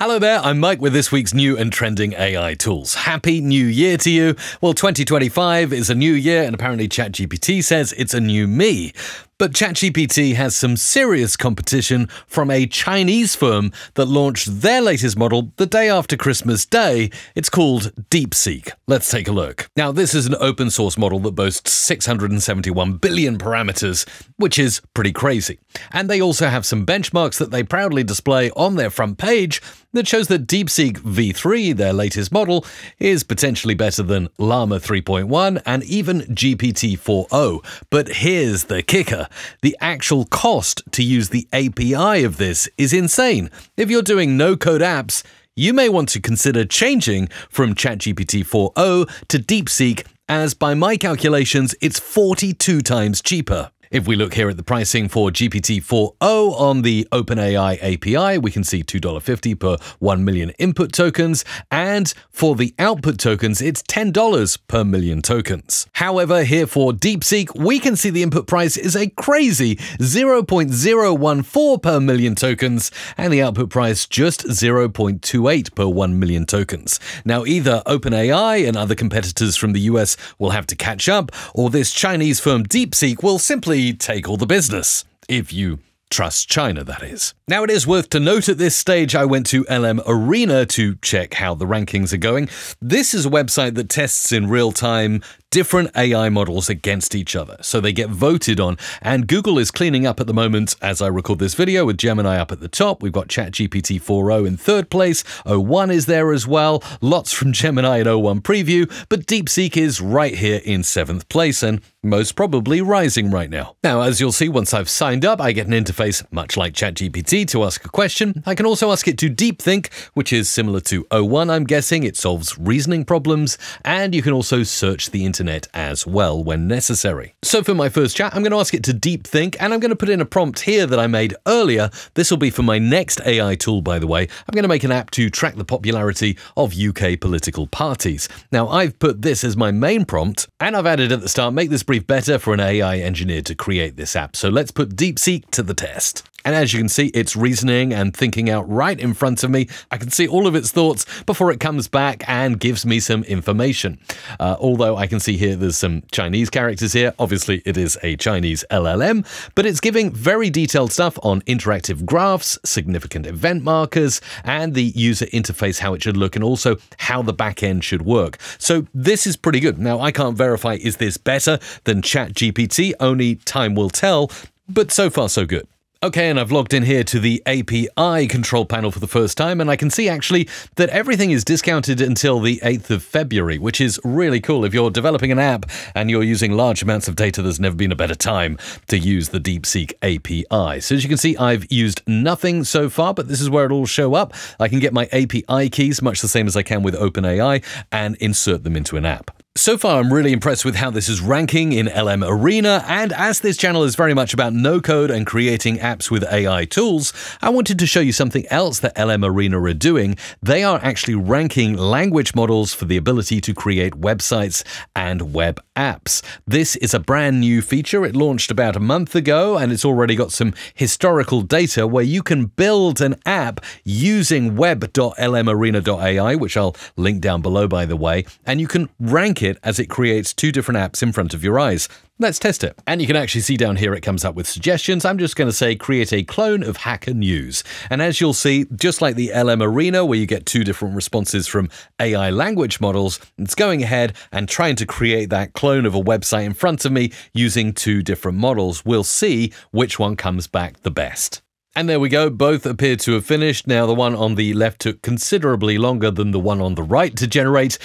Hello there, I'm Mike with this week's new and trending AI tools. Happy New Year to you. Well, 2025 is a new year, and apparently ChatGPT says it's a new me. But ChatGPT has some serious competition from a Chinese firm that launched their latest model the day after Christmas Day. It's called DeepSeek. Let's take a look. Now, this is an open source model that boasts 671 billion parameters, which is pretty crazy. And they also have some benchmarks that they proudly display on their front page that shows that DeepSeek v3, their latest model, is potentially better than Llama 3.1 and even GPT 4o. But here's the kicker the actual cost to use the API of this is insane. If you're doing no code apps, you may want to consider changing from ChatGPT 4o to DeepSeek, as by my calculations, it's 42 times cheaper. If we look here at the pricing for GPT-4o on the OpenAI API, we can see $2.50 per 1 million input tokens, and for the output tokens, it's $10 per million tokens. However, here for DeepSeek, we can see the input price is a crazy 0.014 per million tokens, and the output price just 0.28 per 1 million tokens. Now, either OpenAI and other competitors from the US will have to catch up, or this Chinese firm DeepSeek will simply take all the business. If you trust China, that is. Now, it is worth to note at this stage, I went to LM Arena to check how the rankings are going. This is a website that tests in real time different AI models against each other. So they get voted on. And Google is cleaning up at the moment as I record this video with Gemini up at the top. We've got ChatGPT 4.0 in third place. O1 is there as well. Lots from Gemini and O1 preview. But DeepSeek is right here in seventh place and most probably rising right now. Now, as you'll see, once I've signed up, I get an interface much like ChatGPT to ask a question. I can also ask it to DeepThink, which is similar to O1, I'm guessing. It solves reasoning problems, and you can also search the internet internet as well when necessary. So for my first chat, I'm going to ask it to deep think, and I'm going to put in a prompt here that I made earlier. This will be for my next AI tool, by the way. I'm going to make an app to track the popularity of UK political parties. Now, I've put this as my main prompt, and I've added at the start, make this brief better for an AI engineer to create this app. So let's put DeepSeek to the test. And as you can see, it's reasoning and thinking out right in front of me. I can see all of its thoughts before it comes back and gives me some information. Uh, although I can see here there's some Chinese characters here. Obviously, it is a Chinese LLM, but it's giving very detailed stuff on interactive graphs, significant event markers, and the user interface, how it should look, and also how the backend should work. So this is pretty good. Now, I can't verify is this better than ChatGPT, only time will tell, but so far so good. Okay, and I've logged in here to the API control panel for the first time, and I can see actually that everything is discounted until the 8th of February, which is really cool. If you're developing an app and you're using large amounts of data, there's never been a better time to use the DeepSeek API. So as you can see, I've used nothing so far, but this is where it'll show up. I can get my API keys, much the same as I can with OpenAI, and insert them into an app. So far, I'm really impressed with how this is ranking in LM Arena, and as this channel is very much about no code and creating apps with AI tools, I wanted to show you something else that LM Arena are doing. They are actually ranking language models for the ability to create websites and web apps. This is a brand new feature. It launched about a month ago, and it's already got some historical data where you can build an app using web.lmarena.ai, which I'll link down below, by the way, and you can rank it as it creates two different apps in front of your eyes. Let's test it. And you can actually see down here it comes up with suggestions. I'm just going to say create a clone of Hacker News. And as you'll see, just like the LM Arena, where you get two different responses from AI language models, it's going ahead and trying to create that clone of a website in front of me using two different models. We'll see which one comes back the best. And there we go, both appear to have finished. Now, the one on the left took considerably longer than the one on the right to generate.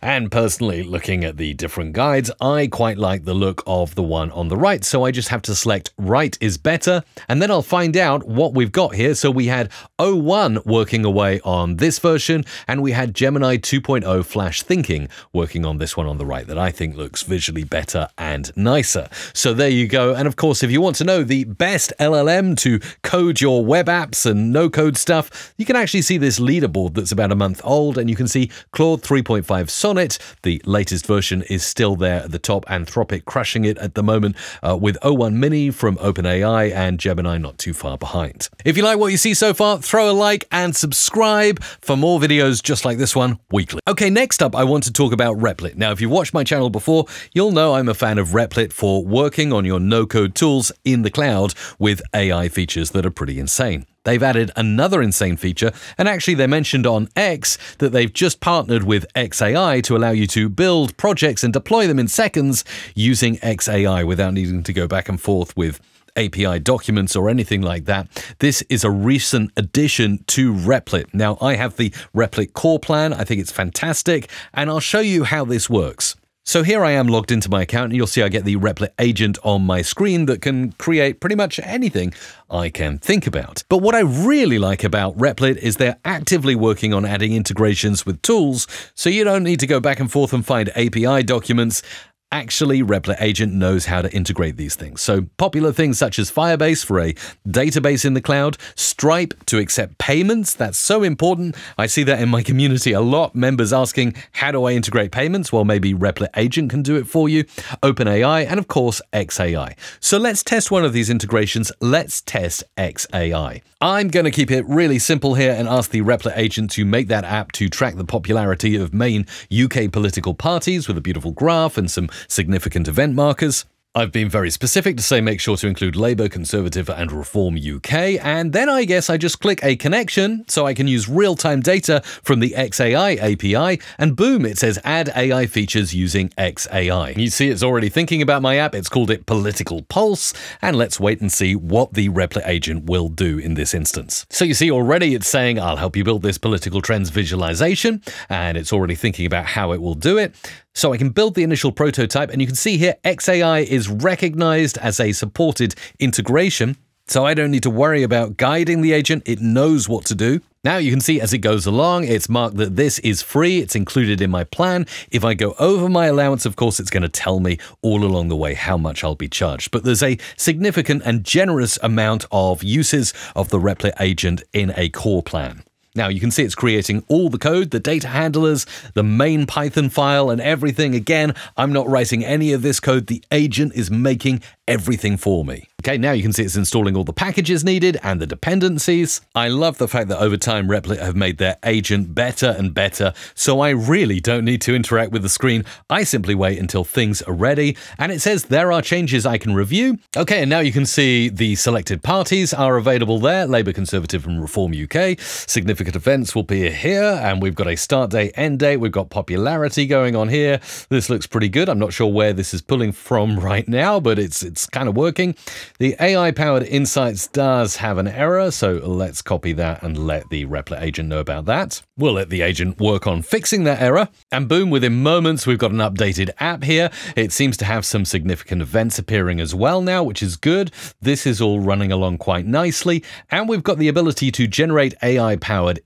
And personally, looking at the different guides, I quite like the look of the one on the right, so I just have to select right is better, and then I'll find out what we've got here. So we had O1 working away on this version, and we had Gemini 2.0 Flash Thinking working on this one on the right that I think looks visually better and nicer. So there you go. And of course, if you want to know the best LLM to code your web apps and no code stuff, you can actually see this leaderboard that's about a month old, and you can see Claude 3.5 on it. The latest version is still there at the top. Anthropic crushing it at the moment uh, with O1 Mini from OpenAI and Gemini not too far behind. If you like what you see so far, throw a like and subscribe for more videos just like this one weekly. Okay, next up, I want to talk about Replit. Now, if you've watched my channel before, you'll know I'm a fan of Replit for working on your no-code tools in the cloud with AI features that are pretty insane. They've added another insane feature, and actually, they mentioned on X that they've just partnered with XAI to allow you to build projects and deploy them in seconds using XAI without needing to go back and forth with API documents or anything like that. This is a recent addition to Replit. Now, I have the Replit core plan. I think it's fantastic, and I'll show you how this works. So here I am logged into my account, and you'll see I get the Replit agent on my screen that can create pretty much anything I can think about. But what I really like about Replit is they're actively working on adding integrations with tools, so you don't need to go back and forth and find API documents Actually, Replit Agent knows how to integrate these things. So, popular things such as Firebase for a database in the cloud, Stripe to accept payments, that's so important. I see that in my community a lot. Members asking, How do I integrate payments? Well, maybe Replit Agent can do it for you, OpenAI, and of course, XAI. So, let's test one of these integrations. Let's test XAI. I'm going to keep it really simple here and ask the Replit agent to make that app to track the popularity of main UK political parties with a beautiful graph and some significant event markers. I've been very specific to say make sure to include Labour, Conservative, and Reform UK, and then I guess I just click a connection so I can use real time data from the XAI API, and boom, it says add AI features using XAI. You see, it's already thinking about my app, it's called it Political Pulse, and let's wait and see what the Replit agent will do in this instance. So you see, already it's saying, I'll help you build this political trends visualization, and it's already thinking about how it will do it. So I can build the initial prototype and you can see here XAI is recognized as a supported integration. So I don't need to worry about guiding the agent. It knows what to do. Now you can see as it goes along, it's marked that this is free. It's included in my plan. If I go over my allowance, of course, it's going to tell me all along the way how much I'll be charged. But there's a significant and generous amount of uses of the Replit agent in a core plan. Now you can see it's creating all the code, the data handlers, the main Python file and everything. Again, I'm not writing any of this code. The agent is making everything for me. Okay, now you can see it's installing all the packages needed and the dependencies. I love the fact that over time Replit have made their agent better and better, so I really don't need to interact with the screen. I simply wait until things are ready, and it says there are changes I can review. Okay, and now you can see the selected parties are available there, Labour, Conservative and Reform UK. Significant events will be here, and we've got a start date, end date, we've got popularity going on here. This looks pretty good. I'm not sure where this is pulling from right now, but it's, it's kind of working. The AI powered insights does have an error, so let's copy that and let the Replit agent know about that. We'll let the agent work on fixing that error, and boom, within moments, we've got an updated app here. It seems to have some significant events appearing as well now, which is good. This is all running along quite nicely, and we've got the ability to generate AI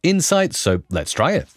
insights, so let's try it.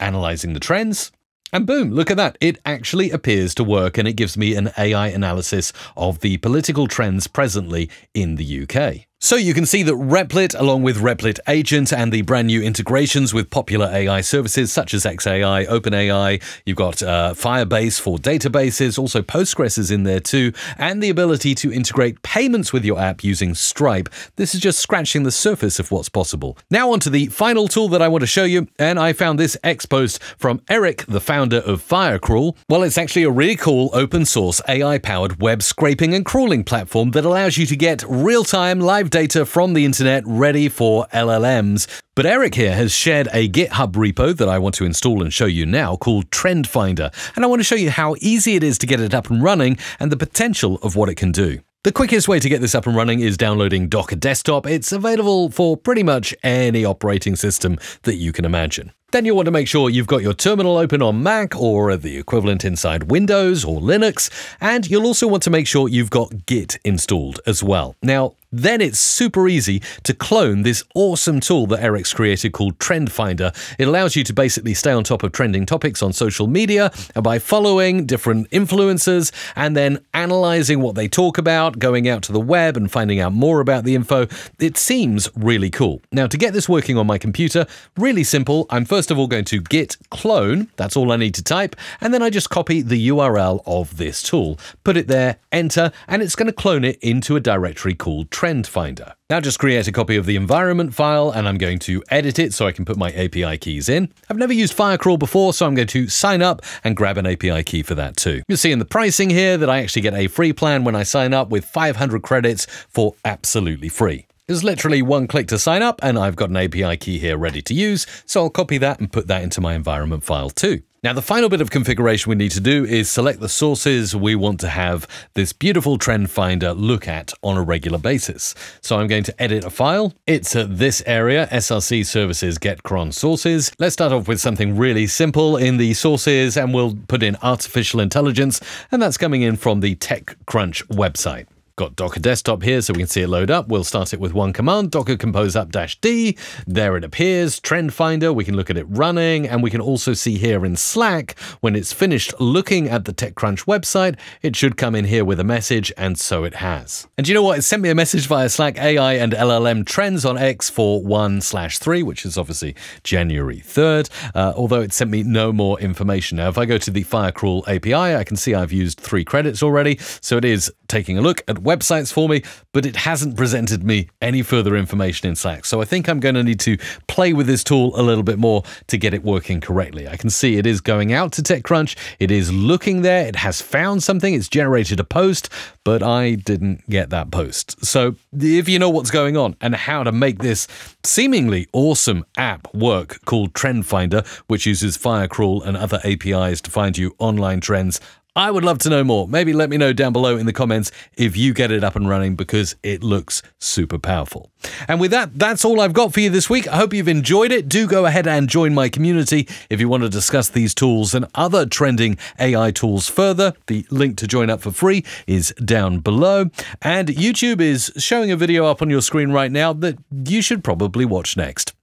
Analyzing the trends, and boom, look at that. It actually appears to work and it gives me an AI analysis of the political trends presently in the UK. So you can see that Replit, along with Replit Agent and the brand new integrations with popular AI services such as XAI, OpenAI, you've got uh, Firebase for databases, also Postgres is in there too, and the ability to integrate payments with your app using Stripe. This is just scratching the surface of what's possible. Now on to the final tool that I want to show you, and I found this X post from Eric, the founder of Firecrawl. Well, it's actually a really cool open source AI-powered web scraping and crawling platform that allows you to get real-time live data from the internet ready for LLMs. But Eric here has shared a GitHub repo that I want to install and show you now called Trend Finder, and I want to show you how easy it is to get it up and running and the potential of what it can do. The quickest way to get this up and running is downloading Docker Desktop. It's available for pretty much any operating system that you can imagine. Then you'll want to make sure you've got your terminal open on Mac or the equivalent inside Windows or Linux, and you'll also want to make sure you've got Git installed as well. Now, then it's super easy to clone this awesome tool that Eric's created called Trend Finder. It allows you to basically stay on top of trending topics on social media by following different influencers and then analyzing what they talk about, going out to the web and finding out more about the info. It seems really cool. Now, to get this working on my computer, really simple. I'm first of all going to git clone. That's all I need to type. And then I just copy the URL of this tool, put it there, enter, and it's going to clone it into a directory called Trend Finder. Now just create a copy of the environment file and I'm going to edit it so I can put my API keys in. I've never used Firecrawl before, so I'm going to sign up and grab an API key for that too. You'll see in the pricing here that I actually get a free plan when I sign up with 500 credits for absolutely free. There's literally one click to sign up and I've got an API key here ready to use, so I'll copy that and put that into my environment file too. Now, the final bit of configuration we need to do is select the sources we want to have this beautiful trend finder look at on a regular basis. So I'm going to edit a file. It's at this area, SRC services get cron sources. Let's start off with something really simple in the sources and we'll put in artificial intelligence and that's coming in from the TechCrunch website. Got Docker Desktop here so we can see it load up. We'll start it with one command, docker compose up dash D. There it appears, Trend Finder. We can look at it running and we can also see here in Slack when it's finished looking at the TechCrunch website, it should come in here with a message and so it has. And you know what? It sent me a message via Slack AI and LLM trends on X for 1 slash 3, which is obviously January 3rd, uh, although it sent me no more information. Now, if I go to the Firecrawl API, I can see I've used three credits already. So it is taking a look at websites for me, but it hasn't presented me any further information in Slack. So I think I'm going to need to play with this tool a little bit more to get it working correctly. I can see it is going out to TechCrunch, it is looking there, it has found something, it's generated a post, but I didn't get that post. So if you know what's going on and how to make this seemingly awesome app work called Trend Finder, which uses Firecrawl and other APIs to find you online trends, I would love to know more. Maybe let me know down below in the comments if you get it up and running because it looks super powerful. And with that, that's all I've got for you this week. I hope you've enjoyed it. Do go ahead and join my community if you want to discuss these tools and other trending AI tools further. The link to join up for free is down below. And YouTube is showing a video up on your screen right now that you should probably watch next.